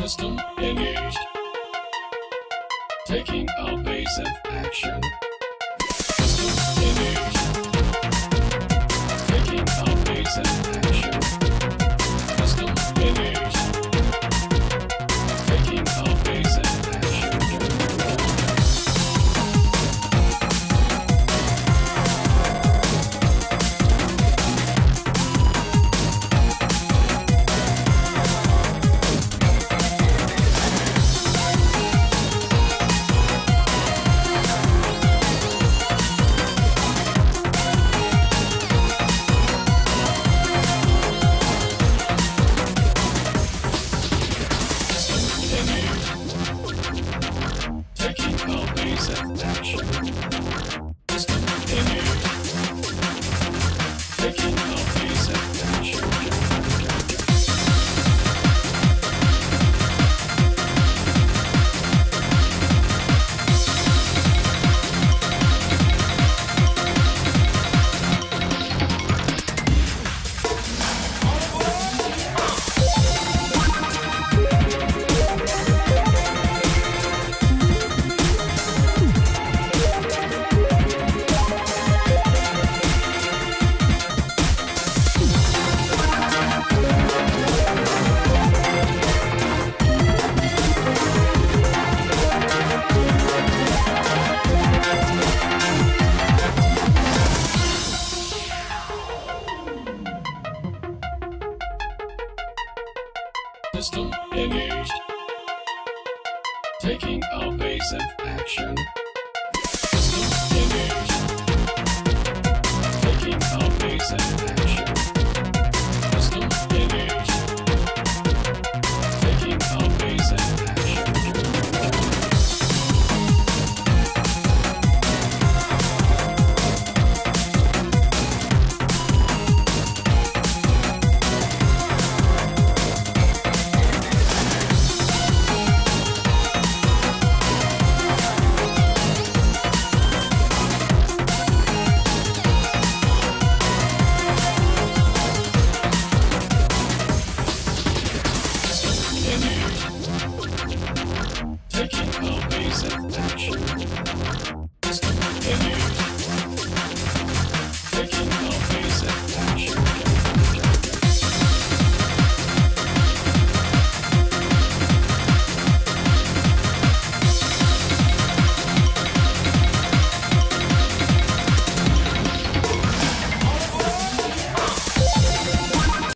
System engaged. Taking evasive action. Taking evasive action. Engaged. Taking evasive action. Taking it basic.